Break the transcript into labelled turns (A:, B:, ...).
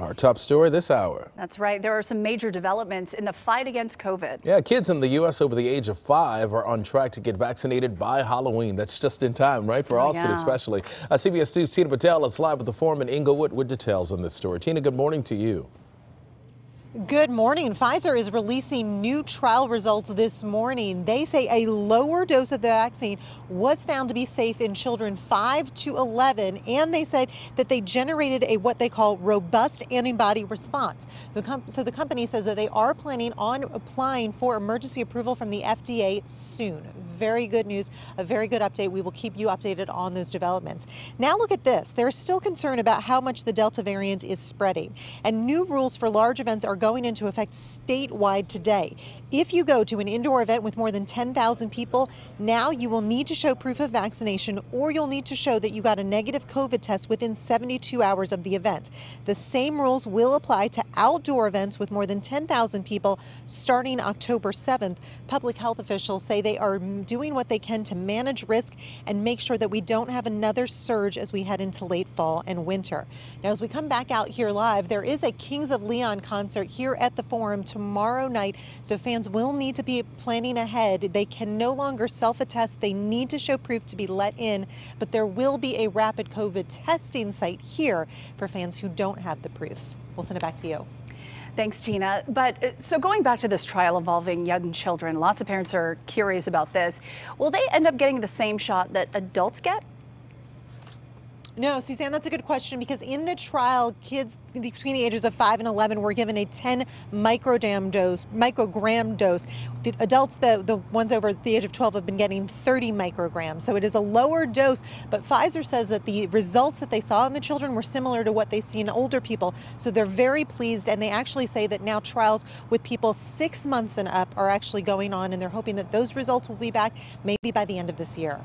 A: Our top story this hour.
B: That's right. There are some major developments in the fight against COVID.
A: Yeah, kids in the U.S. over the age of five are on track to get vaccinated by Halloween. That's just in time, right? For
B: Oh,
A: Austin,
B: yeah.
A: especially. Uh, CBS 2's Tina Patel is live at the forum in Inglewood with details on this story. Tina, good morning to you.
C: Good morning. Pfizer is releasing new trial results this morning. They say a lower dose of the vaccine was found to be safe in children 5 to 11, and they said that they generated a what they call robust antibody response. The so the company says that they are planning on applying for emergency approval from the FDA soon. Very good news, a very good update. We will keep you updated on those developments. Now look at this. There's still concern about how much the Delta variant is spreading, and new rules for large events are going into effect statewide today. If you go to an indoor event with more than 10,000 people, now you will need to show proof of vaccination or you'll need to show that you got a negative COVID test within 72 hours of the event. The same rules will apply to outdoor events with more than 10,000 people starting October 7th. Public health officials say they are doing what they can to manage risk and make sure that we don't have another surge as we head into late fall and winter. Now, as we come back out here live, there is a Kings of Leon concert here at the Forum tomorrow night, so fans will need to be planning ahead. They can no longer self attest, they need to show proof to be let in, but there will be a rapid COVID testing site here for fans who don't have the proof. We'll send it back to you.
B: Thanks, Tina. But uh, so going back to this trial involving young children, lots of parents are curious about this. Will they end up getting the same shot that adults get?
C: No, Suzanne, that's a good question because in the trial, kids between the ages of 5 and 11 were given a 10 microgram dose. Microgram dose. The adults, the, the ones over the age of 12, have been getting 30 micrograms. So it is a lower dose, but Pfizer says that the results that they saw in the children were similar to what they see in older people. So they're very pleased, and they actually say that now trials with people six months and up are actually going on, and they're hoping that those results will be back maybe by the end of this year.